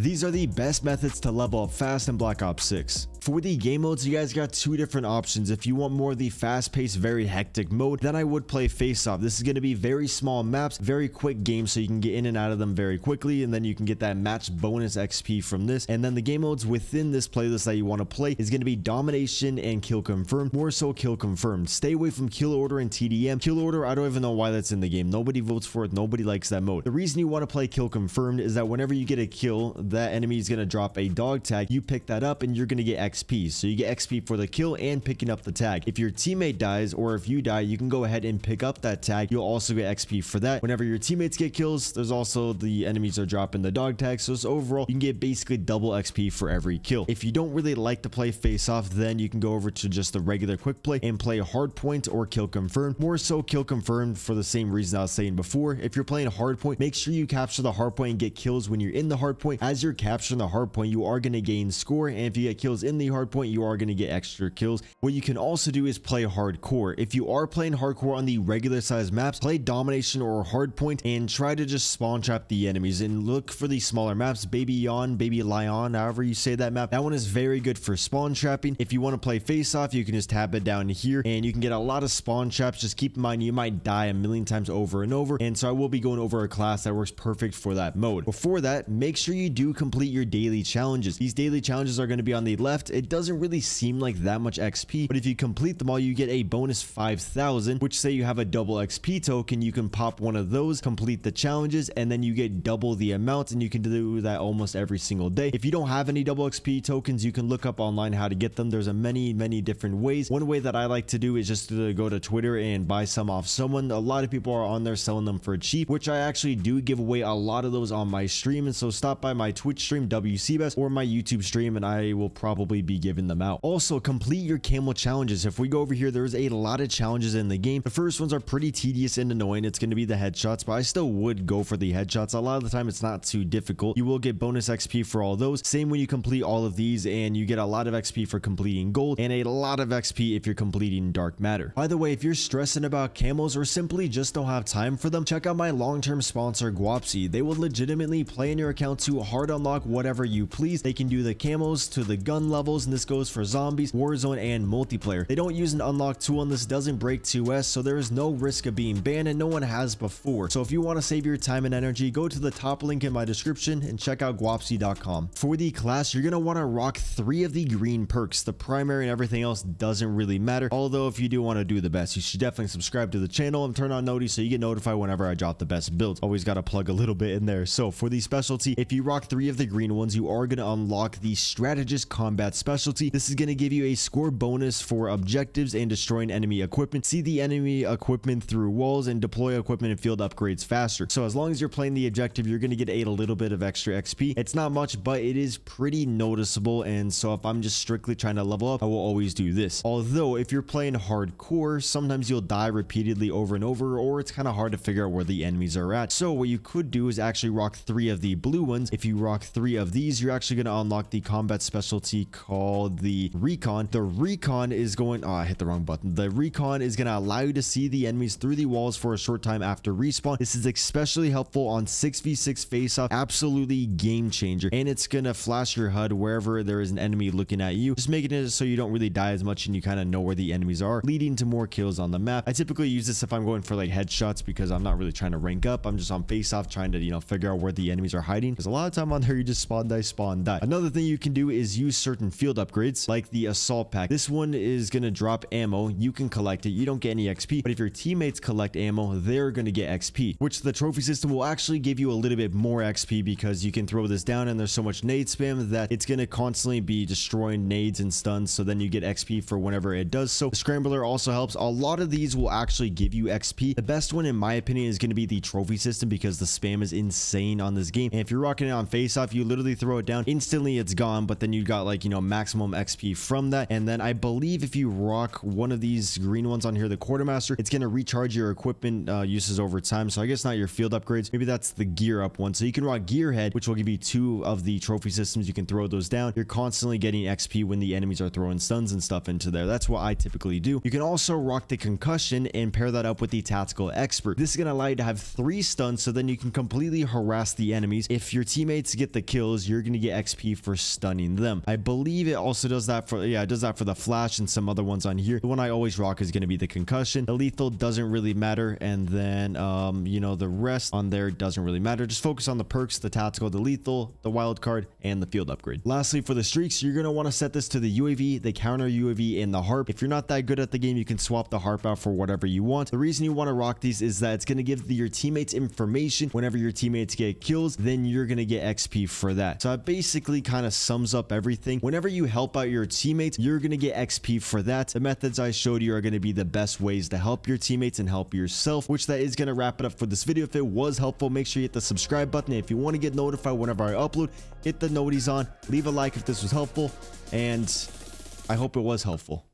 These are the best methods to level up fast in Black Ops 6. For the game modes, you guys got two different options. If you want more of the fast-paced, very hectic mode, then I would play Face Off. This is going to be very small maps, very quick games, so you can get in and out of them very quickly, and then you can get that match bonus XP from this. And then the game modes within this playlist that you want to play is going to be Domination and Kill Confirmed, more so Kill Confirmed. Stay away from Kill Order and TDM. Kill Order, I don't even know why that's in the game. Nobody votes for it. Nobody likes that mode. The reason you want to play Kill Confirmed is that whenever you get a kill, that enemy is going to drop a dog tag. You pick that up and you're going to get XP. So you get XP for the kill and picking up the tag. If your teammate dies or if you die, you can go ahead and pick up that tag. You'll also get XP for that. Whenever your teammates get kills, there's also the enemies are dropping the dog tag. So it's overall, you can get basically double XP for every kill. If you don't really like to play face off, then you can go over to just the regular quick play and play hard point or kill confirmed. More so kill confirmed for the same reason I was saying before. If you're playing hard point, make sure you capture the hard and get kills when you're in the hard point As you're capturing the hardpoint, you are going to gain score. And if you get kills in the hardpoint, you are going to get extra kills. What you can also do is play hardcore. If you are playing hardcore on the regular size maps, play domination or hardpoint and try to just spawn trap the enemies and look for the smaller maps. Baby Yon, Baby Lion, however you say that map. That one is very good for spawn trapping. If you want to play face off, you can just tap it down here and you can get a lot of spawn traps. Just keep in mind, you might die a million times over and over. And so I will be going over a class that works perfect for that mode. Before that, make sure you do complete your daily challenges. These daily challenges are going to be on the left. It doesn't really seem like that much XP, but if you complete them all, you get a bonus 5,000, which say you have a double XP token, you can pop one of those, complete the challenges, and then you get double the amount, and you can do that almost every single day. If you don't have any double XP tokens, you can look up online how to get them. There's a many, many different ways. One way that I like to do is just to go to Twitter and buy some off someone. A lot of people are on there selling them for cheap, which I actually do give away a lot of those on my stream, and so stop by my Twitch stream, WCbass, or my YouTube stream, and I will probably be giving them out. Also, complete your camo challenges. If we go over here, there's a lot of challenges in the game. The first ones are pretty tedious and annoying. It's going to be the headshots, but I still would go for the headshots. A lot of the time, it's not too difficult. You will get bonus XP for all those. Same when you complete all of these, and you get a lot of XP for completing gold, and a lot of XP if you're completing dark matter. By the way, if you're stressing about camos or simply just don't have time for them, check out my long-term sponsor, Guapci. They will legitimately play in your account to hard unlock whatever you please. They can do the camos to the gun levels, and this goes for zombies, Warzone, and multiplayer. They don't use an unlock tool and this doesn't break TOS, so there is no risk of being banned and no one has before. So if you want to save your time and energy, go to the top link in my description and check out guapci.com. For the class, you're going to want to rock three of the green perks. The primary and everything else doesn't really matter. Although if you do want to do the best, you should definitely subscribe to the channel and turn on notice so you get notified whenever I drop the best builds. Always got to plug a little bit in there. So for the specialty, if you rock three of the green ones, you are going to unlock the strategist combat specialty. This is going to give you a score bonus for objectives and destroying enemy equipment. See the enemy equipment through walls and deploy equipment and field upgrades faster. So as long as you're playing the objective, you're going to get a little bit of extra XP. It's not much, but it is pretty noticeable. And so if I'm just strictly trying to level up, I will always do this. Although if you're playing hardcore, sometimes you'll die repeatedly over and over, or it's kind of hard to figure out where the enemies are at. So what you could do is actually rock three of the blue ones. If you rock three of these, you're actually going to unlock the combat specialty called the recon. The recon is going, oh, I hit the wrong button. The recon is going to allow you to see the enemies through the walls for a short time after respawn. This is especially helpful on 6v6 face-off. Absolutely game changer. And it's going to flash your HUD wherever there is an enemy looking at you. Just making it so you don't really die as much and you kind of know where the enemies are, leading to more kills on the map. I typically use this if I'm going for like headshots because I'm not really trying to rank up. I'm just on face-off trying to, you know, figure out where the enemies are hiding. Because a lot of time on there, you just spawn, die, spawn, die. Another thing you can do is use certain field upgrades like the assault pack. This one is going to drop ammo. You can collect it. You don't get any XP. But if your teammates collect ammo, they're going to get XP, which the trophy system will actually give you a little bit more XP because you can throw this down and there's so much nade spam that it's going to constantly be destroying nades and stuns. So then you get XP for whenever it does. So the scrambler also helps. A lot of these will actually give you XP. The best one, in my opinion, is going to be the trophy system because the spam is insane on this game. And if you're rocking it on face off, you literally throw it down instantly. It's gone. But then you got like, you know, maximum XP from that. And then I believe if you rock one of these green ones on here, the quartermaster, it's going to recharge your equipment uh, uses over time. So I guess not your field upgrades. Maybe that's the gear up one. So you can rock gearhead, which will give you two of the trophy systems. You can throw those down. You're constantly getting XP when the enemies are throwing stuns and stuff into there. That's what I typically do. You can also rock the concussion and pair that up with the tactical expert. This is going to allow you to have three stuns so then you can completely harass the enemies. If your teammates teammates get the kills, you're going to get XP for stunning them. I believe it also does that for, yeah, it does that for the flash and some other ones on here. The one I always rock is going to be the concussion. The lethal doesn't really matter. And then, um, you know, the rest on there doesn't really matter. Just focus on the perks, the tactical, the lethal, the wild card, and the field upgrade. Lastly, for the streaks, you're going to want to set this to the UAV, the counter UAV, and the harp. If you're not that good at the game, you can swap the harp out for whatever you want. The reason you want to rock these is that it's going to give the, your teammates information whenever your teammates get kills, then you're going to get XP for that. So that basically kind of sums up everything. Whenever you help out your teammates, you're going to get XP for that. The methods I showed you are going to be the best ways to help your teammates and help yourself, which that is going to wrap it up for this video. If it was helpful, make sure you hit the subscribe button. If you want to get notified whenever I upload, hit the noties on, leave a like if this was helpful, and I hope it was helpful.